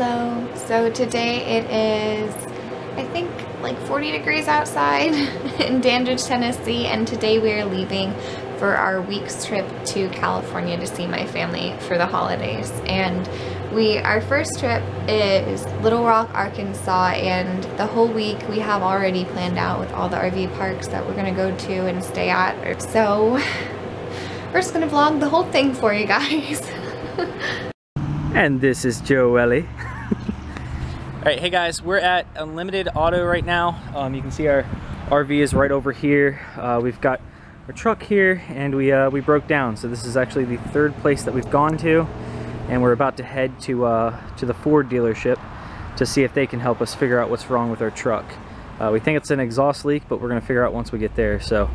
Hello. So today it is, I think, like 40 degrees outside in Dandridge, Tennessee, and today we are leaving for our week's trip to California to see my family for the holidays. And we, our first trip is Little Rock, Arkansas, and the whole week we have already planned out with all the RV parks that we're gonna go to and stay at. So we're just gonna vlog the whole thing for you guys. and this is Joelle. All right, hey guys, we're at Unlimited Auto right now. Um, you can see our RV is right over here. Uh, we've got our truck here and we, uh, we broke down. So this is actually the third place that we've gone to and we're about to head to, uh, to the Ford dealership to see if they can help us figure out what's wrong with our truck. Uh, we think it's an exhaust leak, but we're gonna figure out once we get there. So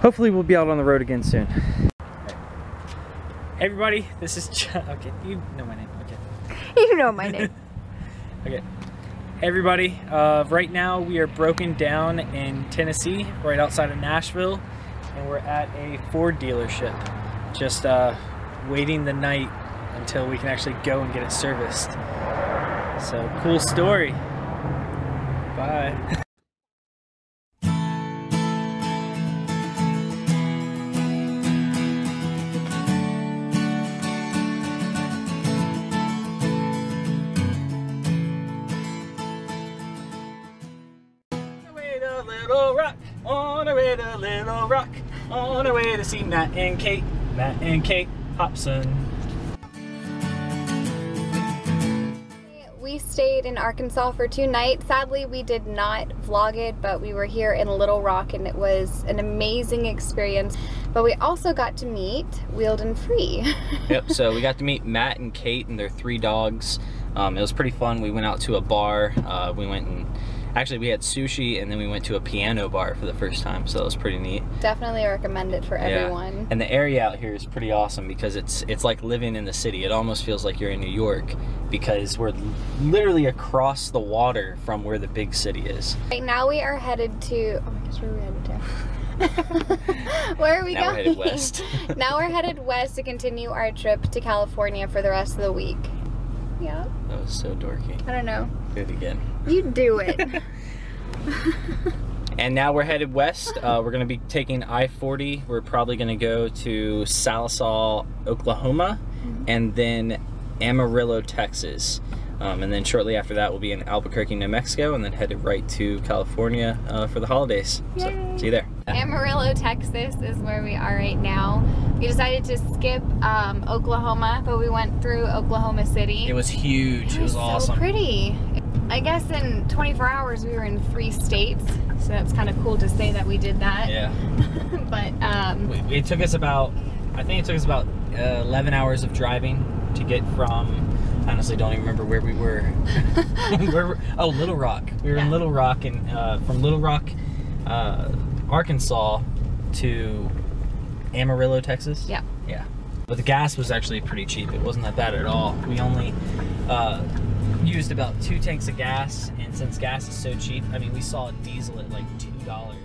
hopefully we'll be out on the road again soon. Hey everybody, this is John. Okay, you know my name. Okay. you know my name. okay. Hey everybody, uh, right now we are broken down in Tennessee, right outside of Nashville, and we're at a Ford dealership, just uh, waiting the night until we can actually go and get it serviced. So, cool story. Bye. Little Rock, on our way to Little Rock, on our way to see Matt and Kate, Matt and Kate Hobson. We stayed in Arkansas for two nights. Sadly, we did not vlog it, but we were here in Little Rock and it was an amazing experience. But we also got to meet Wheeled and Free. yep, so we got to meet Matt and Kate and their three dogs. Um, it was pretty fun. We went out to a bar. Uh, we went and Actually, we had sushi and then we went to a piano bar for the first time, so that was pretty neat. Definitely recommend it for everyone. yeah. And the area out here is pretty awesome because it's it's like living in the city. It almost feels like you're in New York because we're literally across the water from where the big city is. Right now we are headed to. Oh my gosh, where are we headed to? Where are we now going? We're headed west. now we're headed west to continue our trip to California for the rest of the week. Yeah. That was so dorky. I don't know. Do it again. You do it. and now we're headed west. Uh, we're going to be taking I-40. We're probably going to go to Sallisaw, Oklahoma, mm -hmm. and then Amarillo, Texas. Um, and then shortly after that, we'll be in Albuquerque, New Mexico, and then headed right to California uh, for the holidays. Yay. So, see you there. Amarillo, Texas is where we are right now. We decided to skip um, Oklahoma, but we went through Oklahoma City. It was huge. It was, it was awesome. so pretty. I guess in 24 hours we were in three states, so that's kind of cool to say that we did that. Yeah. but um, it took us about, I think it took us about uh, 11 hours of driving to get from. Honestly, don't even remember where we were. where, oh, Little Rock. We were yeah. in Little Rock, and uh, from Little Rock, uh, Arkansas, to Amarillo, Texas. Yeah. Yeah. But the gas was actually pretty cheap. It wasn't that bad at all. We only uh, used about two tanks of gas, and since gas is so cheap, I mean, we saw a diesel at like two dollars.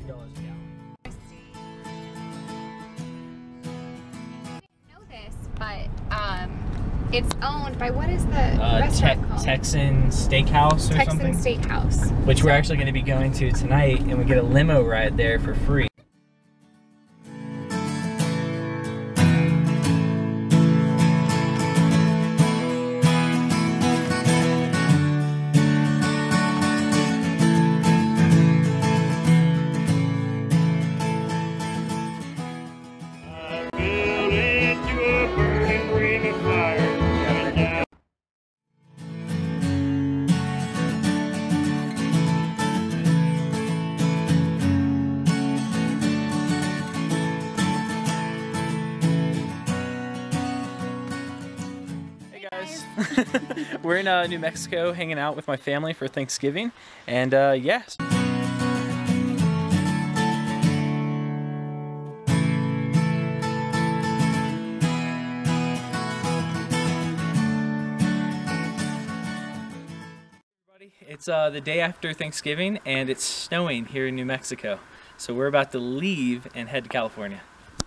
Two dollars a gallon. know this, but um, it's owned by what is the uh, restaurant te called? Texan Steakhouse or Texan something. Texan Steakhouse. Which we're actually going to be going to tonight, and we get a limo ride there for free. We're in uh, New Mexico hanging out with my family for Thanksgiving, and uh, yes. It's uh, the day after Thanksgiving and it's snowing here in New Mexico. So we're about to leave and head to California.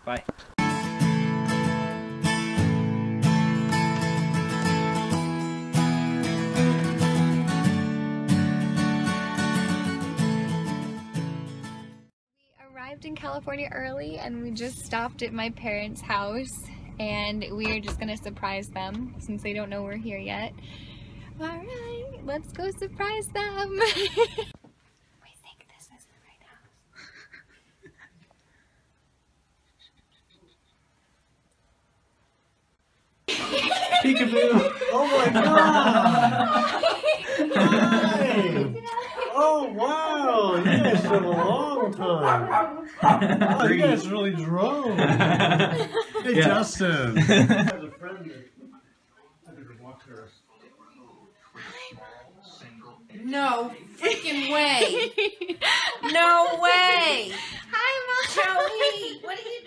Bye. In California early and we just stopped at my parents' house and we are just gonna surprise them since they don't know we're here yet. Alright, let's go surprise them. we think this is the right house. Peekaboo. Oh my god. Hi. Oh wow. You guys took a long time. Oh, you guys really drove. Hey Yeah. Justin. I have a friend that I could walk her. No freaking way. No way. Hi, Mom. Joey, what are you